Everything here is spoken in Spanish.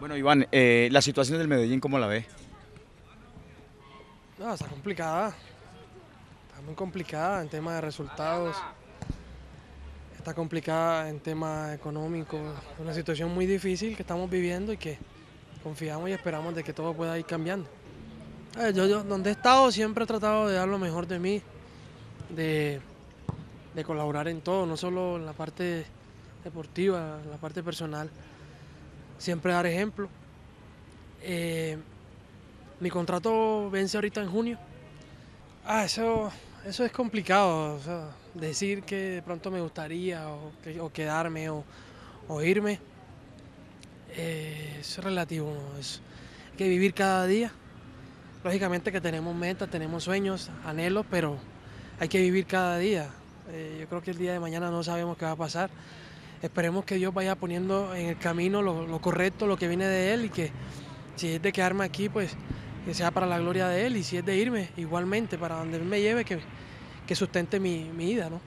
Bueno, Iván, eh, la situación del Medellín, ¿cómo la ve? No, está complicada. Está muy complicada en temas de resultados. Está complicada en temas económicos. Es una situación muy difícil que estamos viviendo y que confiamos y esperamos de que todo pueda ir cambiando. Yo, yo donde he estado siempre he tratado de dar lo mejor de mí, de, de colaborar en todo, no solo en la parte deportiva, en la parte personal. Siempre dar ejemplo. Eh, mi contrato vence ahorita en junio. Ah, eso, eso es complicado. decir que de pronto me gustaría o, que- o quedarme o, irme. eh, es relativo. hay que vivir cada día. Lógicamente que tenemos metas, tenemos sueños, anhelos, pero hay que vivir cada día. Eh, yo creo que el día de mañana no sabemos qué va a pasar. Esperemos que Dios vaya poniendo en el camino lo, correcto, lo que viene de Él y que si es de quedarme aquí, pues que sea para la gloria de Él y si es de irme, igualmente, para donde Él me lleve, que, que sustente mi, mi ¿no?